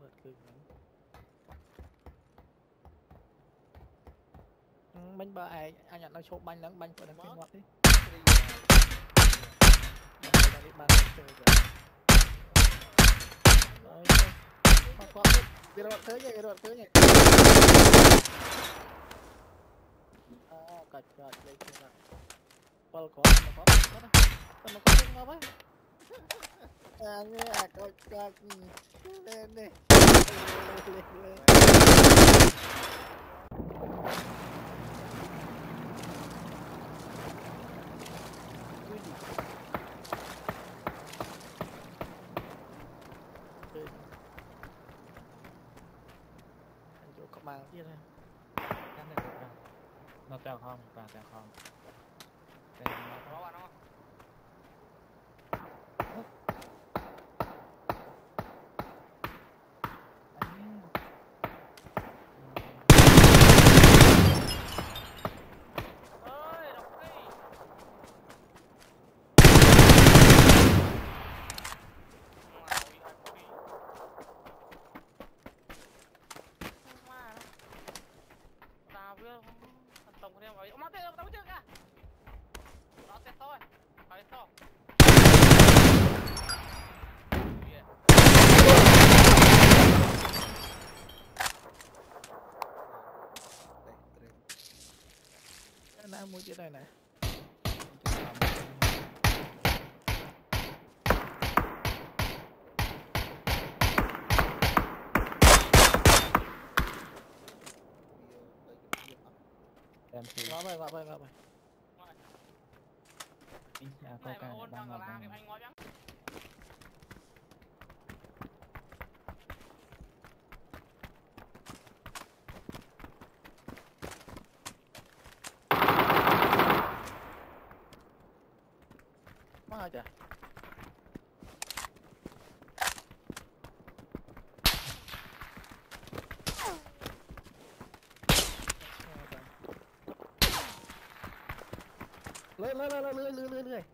mượt cười ừ, bánh bơ ai anh nhận nó chụp bánh lắng bánh của đằng kia ngọt đi đi bắn chơi rồi Quá quá Đi đoạn thứ nhỉ, đi đoạn thứ nhỉ Ah, lên đi mang kia thôi Cắn được rồi Nó treo không, vào treo không? Treo không? Tông thêm vào. Ông mắc tao chưa kìa. Nó sẽ thôi. Bảo đi to. Đang mua chiếc này này. em thì ngó về ngó về ngó về anh à, có cả đang ngó đang Má hả เลยเลยเลยเลยเลยเลยเลย